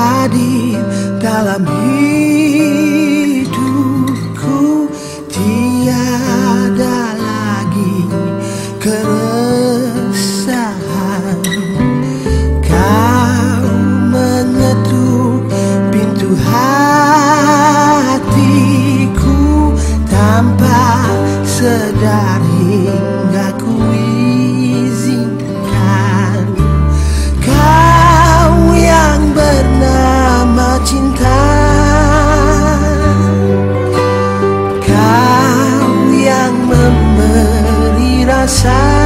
hadir dalam hidupku. Tiada lagi keresahan. Kau mengetuk pintu hatiku Tanpa sedar hingga ku inside